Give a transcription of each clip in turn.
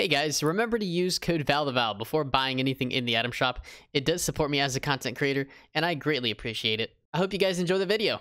Hey guys, remember to use code VALTHEVAL before buying anything in the item shop. It does support me as a content creator, and I greatly appreciate it. I hope you guys enjoy the video.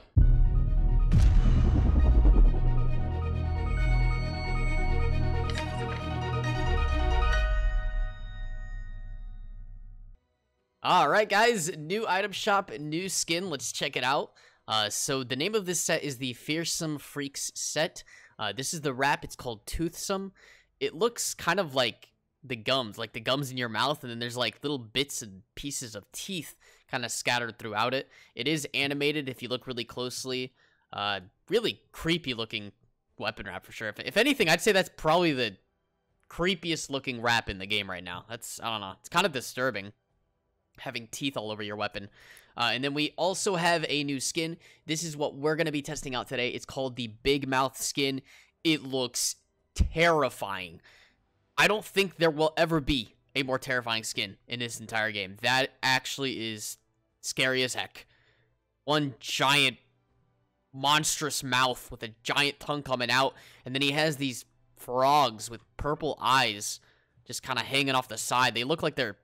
Alright guys, new item shop, new skin, let's check it out. Uh, so the name of this set is the Fearsome Freaks set. Uh, this is the wrap, it's called Toothsome it looks kind of like the gums, like the gums in your mouth, and then there's like little bits and pieces of teeth kind of scattered throughout it. It is animated if you look really closely. Uh, really creepy looking weapon wrap for sure. If, if anything, I'd say that's probably the creepiest looking wrap in the game right now. That's, I don't know, it's kind of disturbing having teeth all over your weapon. Uh, and then we also have a new skin. This is what we're going to be testing out today. It's called the Big Mouth skin. It looks terrifying. I don't think there will ever be a more terrifying skin in this entire game. That actually is scary as heck. One giant monstrous mouth with a giant tongue coming out, and then he has these frogs with purple eyes just kind of hanging off the side. They look like they're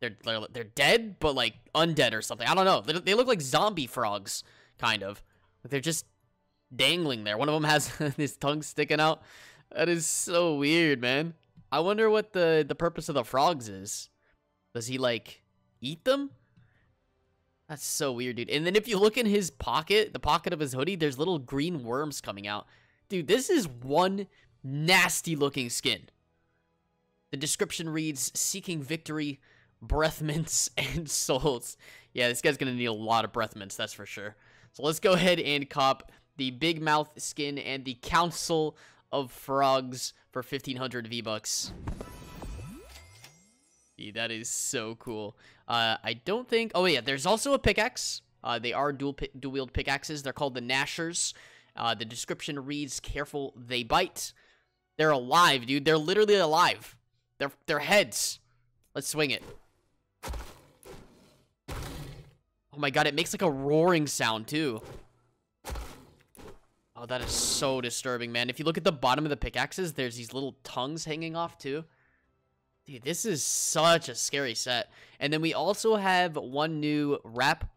they're they're, they're dead, but like undead or something. I don't know. They, they look like zombie frogs, kind of. Like They're just dangling there. One of them has his tongue sticking out. That is so weird, man. I wonder what the, the purpose of the frogs is. Does he, like, eat them? That's so weird, dude. And then if you look in his pocket, the pocket of his hoodie, there's little green worms coming out. Dude, this is one nasty looking skin. The description reads, seeking victory, breath mints, and souls. Yeah, this guy's gonna need a lot of breath mints, that's for sure. So let's go ahead and cop the Big Mouth skin, and the Council of Frogs for 1500 V-Bucks. That is so cool. Uh, I don't think... Oh, yeah, there's also a pickaxe. Uh, they are dual, dual wield pickaxes. They're called the Gnashers. Uh, the description reads, careful, they bite. They're alive, dude. They're literally alive. They're, they're heads. Let's swing it. Oh my god, it makes like a roaring sound, too. Oh, that is so disturbing, man. If you look at the bottom of the pickaxes, there's these little tongues hanging off, too. Dude, this is such a scary set. And then we also have one new wrap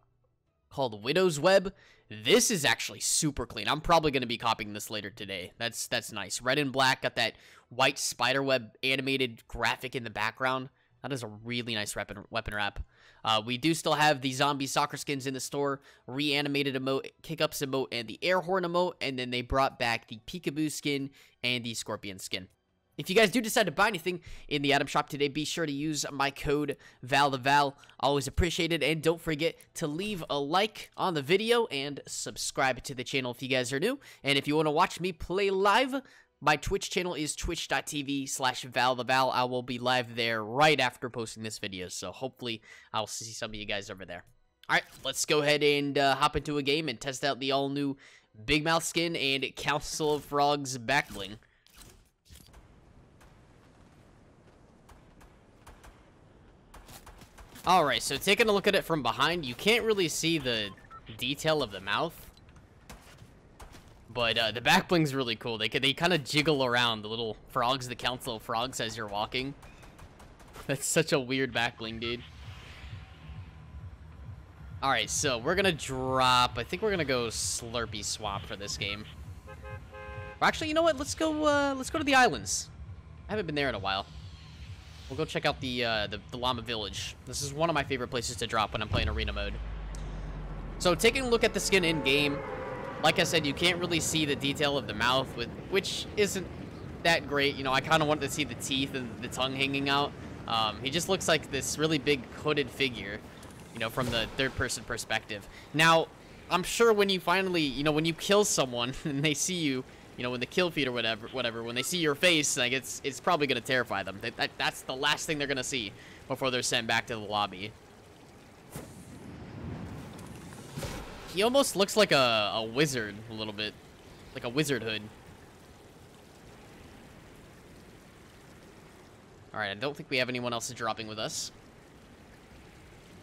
called Widow's Web. This is actually super clean. I'm probably going to be copying this later today. That's that's nice. Red and black, got that white spider web animated graphic in the background. That is a really nice weapon, weapon wrap. Uh, we do still have the zombie soccer skins in the store, reanimated emote, kick-ups emote, and the air horn emote, and then they brought back the peekaboo skin and the scorpion skin. If you guys do decide to buy anything in the item shop today, be sure to use my code VALTHEVAL. Always appreciate it. And don't forget to leave a like on the video and subscribe to the channel if you guys are new. And if you want to watch me play live, my Twitch channel is twitch.tv slash valtheval. I will be live there right after posting this video, so hopefully I'll see some of you guys over there. Alright, let's go ahead and uh, hop into a game and test out the all-new Big Mouth skin and Council of Frogs back bling. Alright, so taking a look at it from behind, you can't really see the detail of the mouth. But uh, the back bling's really cool. They they kind of jiggle around the little frogs, the council of frogs as you're walking. That's such a weird back bling, dude. All right, so we're gonna drop. I think we're gonna go Slurpy Swamp for this game. Actually, you know what? Let's go. Uh, let's go to the islands. I haven't been there in a while. We'll go check out the, uh, the the Llama Village. This is one of my favorite places to drop when I'm playing arena mode. So taking a look at the skin in game, like I said, you can't really see the detail of the mouth, with which isn't that great. You know, I kind of wanted to see the teeth and the tongue hanging out. Um, he just looks like this really big hooded figure, you know, from the third-person perspective. Now, I'm sure when you finally, you know, when you kill someone and they see you, you know, when the kill feed or whatever, whatever, when they see your face, like it's it's probably gonna terrify them. That, that that's the last thing they're gonna see before they're sent back to the lobby. He almost looks like a, a wizard a little bit. Like a wizard hood. Alright, I don't think we have anyone else dropping with us.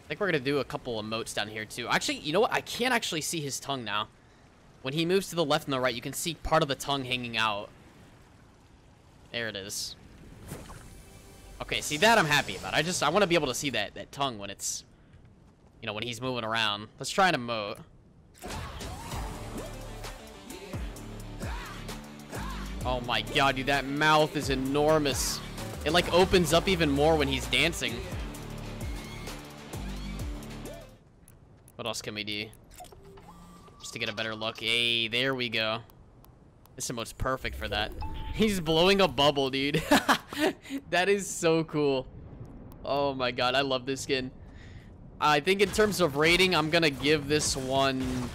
I think we're going to do a couple emotes down here, too. Actually, you know what? I can't actually see his tongue now. When he moves to the left and the right, you can see part of the tongue hanging out. There it is. Okay, see that I'm happy about. I just I want to be able to see that that tongue when it's you know, when he's moving around. Let's try an emote. Oh my god, dude, that mouth is enormous. It like opens up even more when he's dancing. What else can we do? Just to get a better look. Hey, there we go. This emote's perfect for that. He's blowing a bubble, dude. that is so cool. Oh my god, I love this skin. I think in terms of rating, I'm gonna give this one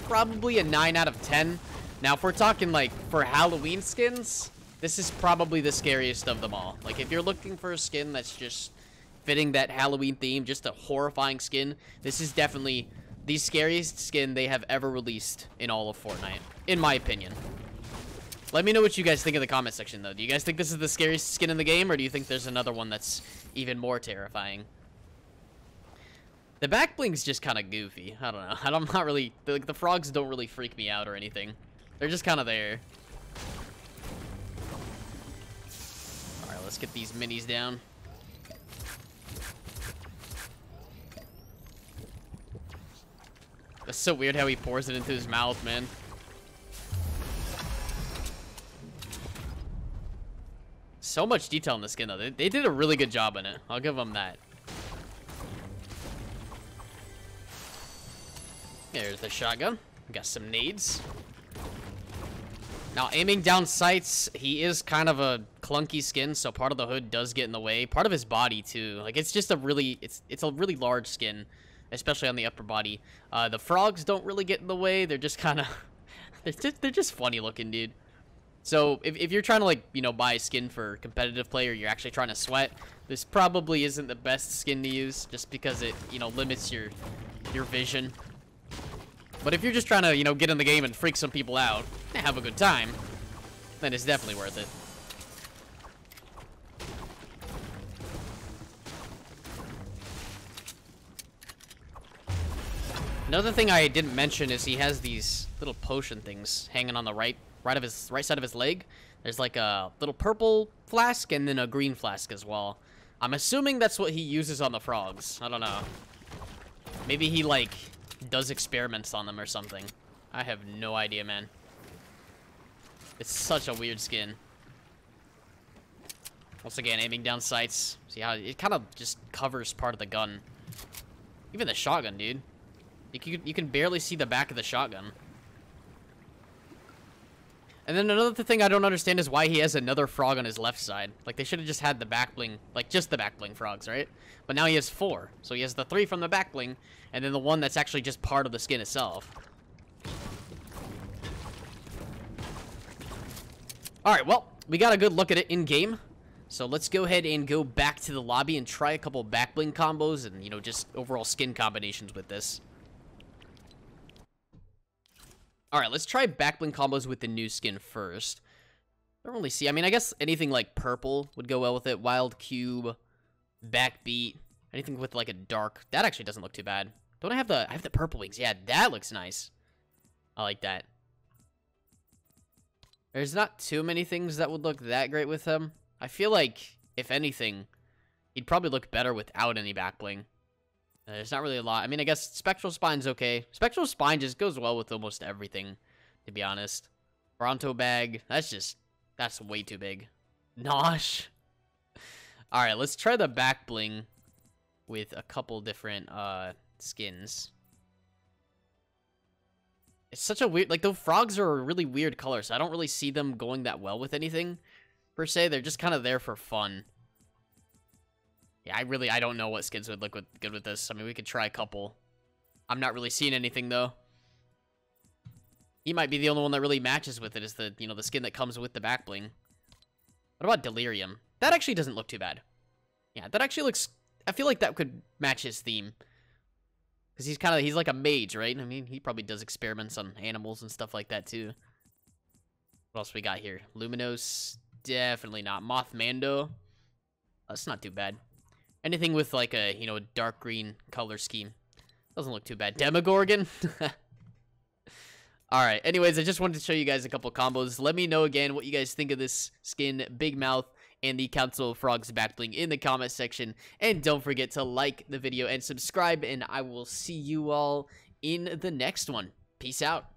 probably a 9 out of 10. Now, if we're talking, like, for Halloween skins, this is probably the scariest of them all. Like, if you're looking for a skin that's just fitting that Halloween theme, just a horrifying skin, this is definitely the scariest skin they have ever released in all of Fortnite, in my opinion. Let me know what you guys think in the comment section, though. Do you guys think this is the scariest skin in the game, or do you think there's another one that's even more terrifying? The back bling's just kind of goofy. I don't know. I'm not really... The, the frogs don't really freak me out or anything. They're just kind of there. Alright, let's get these minis down. That's so weird how he pours it into his mouth, man. So much detail in the skin, though. They, they did a really good job in it. I'll give them that. There's the shotgun. We got some nades. Now, aiming down sights, he is kind of a clunky skin, so part of the hood does get in the way. Part of his body, too. Like, it's just a really, it's it's a really large skin, especially on the upper body. Uh, the frogs don't really get in the way. They're just kind of, they're just, they're just funny looking, dude. So if, if you're trying to like, you know, buy a skin for competitive play or you're actually trying to sweat, this probably isn't the best skin to use just because it, you know, limits your your vision. But if you're just trying to, you know, get in the game and freak some people out and have a good time, then it's definitely worth it. Another thing I didn't mention is he has these little potion things hanging on the right right of his right side of his leg. There's like a little purple flask and then a green flask as well. I'm assuming that's what he uses on the frogs. I don't know. Maybe he like does experiments on them or something. I have no idea, man. It's such a weird skin. Once again, aiming down sights. See how it kind of just covers part of the gun. Even the shotgun, dude. You can, you can barely see the back of the shotgun. And then another thing I don't understand is why he has another frog on his left side. Like, they should have just had the back bling, like, just the back bling frogs, right? But now he has four. So he has the three from the back bling, and then the one that's actually just part of the skin itself. Alright, well, we got a good look at it in-game. So let's go ahead and go back to the lobby and try a couple back bling combos and, you know, just overall skin combinations with this. Alright, let's try backbling combos with the new skin first. I don't really see. I mean, I guess anything like purple would go well with it. Wild Cube, Backbeat, anything with like a dark. That actually doesn't look too bad. Don't I have the I have the purple wings? Yeah, that looks nice. I like that. There's not too many things that would look that great with him. I feel like, if anything, he'd probably look better without any backbling. There's not really a lot. I mean, I guess Spectral Spine's okay. Spectral Spine just goes well with almost everything, to be honest. Bronto Bag, that's just, that's way too big. Nosh. Alright, let's try the back bling with a couple different uh, skins. It's such a weird, like, the frogs are a really weird color, so I don't really see them going that well with anything, per se. They're just kind of there for fun. Yeah, I really, I don't know what skins would look with, good with this. I mean, we could try a couple. I'm not really seeing anything, though. He might be the only one that really matches with it, is the, you know, the skin that comes with the back bling. What about Delirium? That actually doesn't look too bad. Yeah, that actually looks, I feel like that could match his theme. Because he's kind of, he's like a mage, right? I mean, he probably does experiments on animals and stuff like that, too. What else we got here? Luminos, definitely not. Mothmando, that's not too bad. Anything with like a, you know, a dark green color scheme. Doesn't look too bad. Demogorgon? Alright, anyways, I just wanted to show you guys a couple combos. Let me know again what you guys think of this skin, Big Mouth, and the Council of Frogs back bling in the comment section. And don't forget to like the video and subscribe, and I will see you all in the next one. Peace out.